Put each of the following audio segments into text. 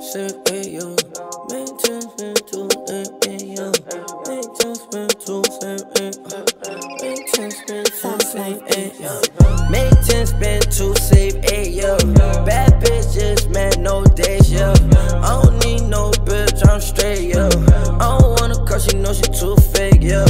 Save a yo, make two, save a yo, make ten spin two, save a, make ten spin two, save a yo, make ten spin two, save a yo. Bad bitch just mad, no days yo. I don't need no bitch, I'm straight yo. I don't wanna cause she know she too fake yo.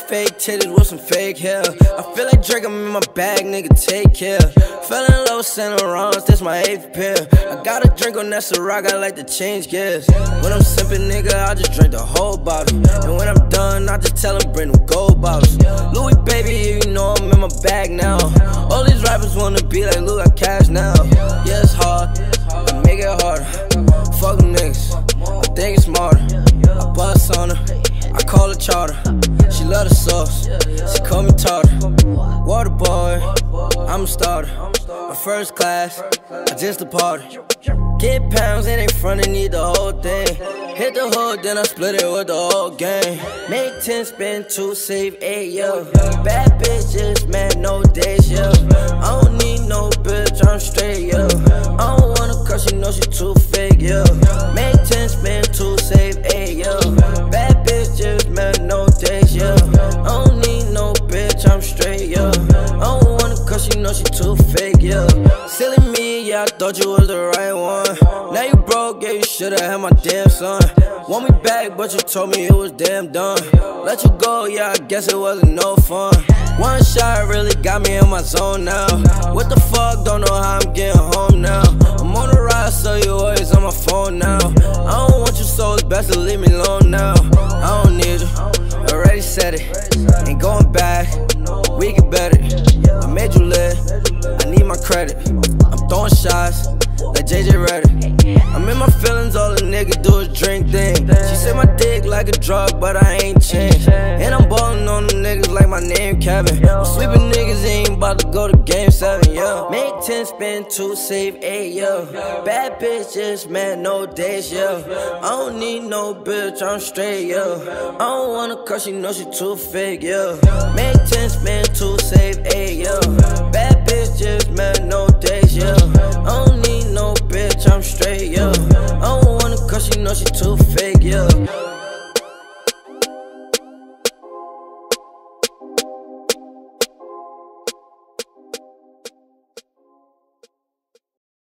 Fake titties with some fake hair. I feel like Drake, I'm in my bag, nigga, take care. Fell in love with Saint Laurent, that's my eighth pair. I got a drink on that Ciroc, I like to change gears. When I'm sipping, nigga, I just drink the whole bottle. And when I'm done, I just tell them bring them gold bottles. Louis, baby, you know I'm in my bag now. All these rappers wanna be like, look, I cash now. Yeah, it's hard, I make it harder. Fuck them niggas, I think it's smarter. I bust on her, I call her charter. Love the sauce, she call me tartar. Water boy, I'm a starter. My first class, I just departed. Get pounds and they front and need the whole thing. Hit the hood, then I split it with the whole gang. Make 10, spend 2, save 8, yo. Bad bitch, man, no days, yo. I don't need no bitch, I'm straight, yo. I don't wanna cause she know she too fake, yo. Silly me, yeah, I thought you was the right one. Now you broke, yeah, you should've had my damn son. Want me back, but you told me it was damn done. Let you go, yeah, I guess it wasn't no fun. One shot really got me in my zone now. What the fuck, don't know how I'm getting home now. Shots like JJ Redick. I'm in my feelings, all the nigga do is drink thing. She said my dick like a drug, but I ain't changed. And I'm ballin' on them niggas like my name Kevin. I'm sleeping niggas ain't about to go to game seven, yo. Make 10, spend 2, save 8, yo. Bad bitch, just mad, no days, yo. I don't need no bitch, I'm straight, yo. I don't wanna cause she know she too fake, yo. Make 10, spend 2, save 8, yo. Bad bitch, just mad, no. she too fake, yeah.